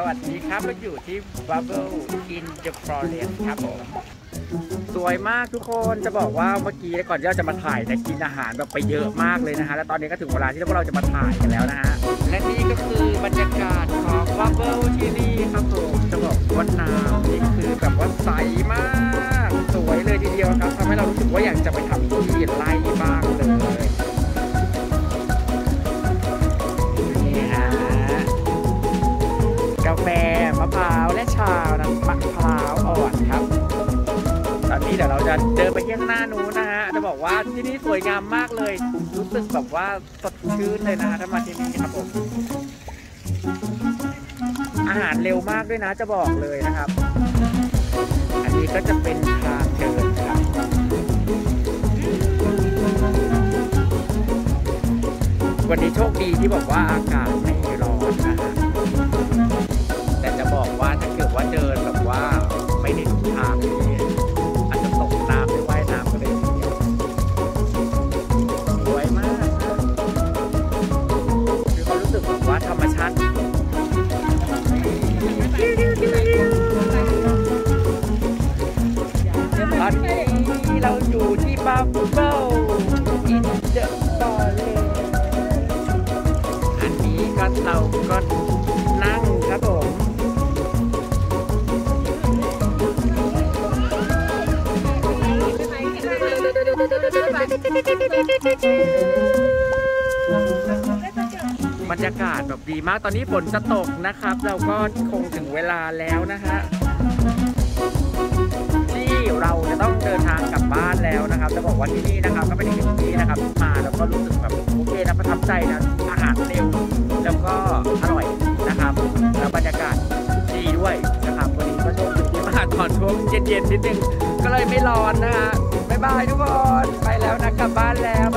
สวัสดีครับเราอยู่ที่ Bubble in the Forest ครับผมสวยมากทุกคนจะบอกว่าเมื่อกี้ก่อนที่เราจะมาถ่ายเนี่ยกินอาหารแบบไปเยอะมากเลยนะฮะแล้วตอนนี้ก็ถึงเวลาที่พวกเราจะมาถ่ายกันแล้วนะฮะและนี่ก็คือบรรยากาศของ Bubble ที่นี่ครับผมจะบอกว่าน้ำนี่คือแบบว่าใสมาก สวยเลยทีเดียวครับทำให้เรารู้สึกว่าอยากจะไปทำที่ไล่ กาแฟมะพร้าวและชานะมะพร้าวอ่อนครับ ตอนนี้เดี๋ยวเราจะเดินไปที่ข้างหน้านู้นนะฮะจะบอกว่าที่นี่สวยงามมากเลยรู้สึกแบบว่าสดชื่นเลยนะฮะถ้ามาที่นี่ครับผมอาหารเร็วมากด้วยนะจะบอกเลยนะครับ อันนี้ก็จะเป็นทางเดินครับวันนี้โชคดีที่บอกว่าอากาศไม่ร้อนนะฮะ ที่ Bubble in the Forest อันนี้ก็เราก็นั่งครับผม บรรยากาศแบบดีมากตอนนี้ฝนจะตกนะครับ เราก็คงถึงเวลาแล้วนะฮะ เราจะต้องเดินทางกลับบ้านแล้วนะครับจะบอกว่าที่นี่นะครับก็เป็นอีกหนึ่งที่นะครับมาแล้วก็รู้สึกแบบโอเคนะประทับใจนะอาหารเร็วแล้วก็อร่อยนะครับแล้วบรรยากาศดีด้วยนะครับวันนี้ก็โชคดีที่มาตอนช่วงเย็นๆนิดนึงก็เลยไม่ร้อนนะฮะบ๊ายบายทุกคนไปแล้วนะกลับบ้านแล้ว